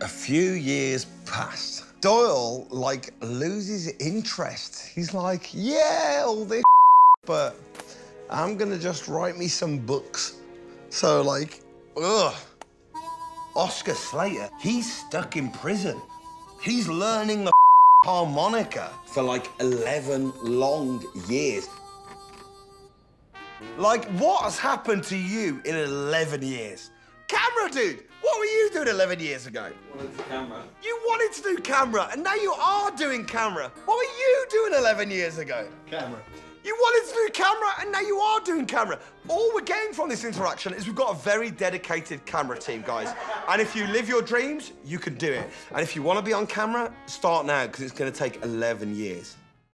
A few years passed. Doyle, like, loses interest. He's like, yeah, all this, but I'm gonna just write me some books. So, like, ugh. Oscar Slater, he's stuck in prison. He's learning the harmonica for like 11 long years. Like, what has happened to you in 11 years? Camera, dude! What were you doing 11 years ago? Wanted the camera. You wanted to do camera, and now you are doing camera. What were you doing 11 years ago? Camera. You wanted to do camera, and now you are doing camera. All we're getting from this interaction is we've got a very dedicated camera team, guys. And if you live your dreams, you can do it. And if you want to be on camera, start now, because it's going to take 11 years.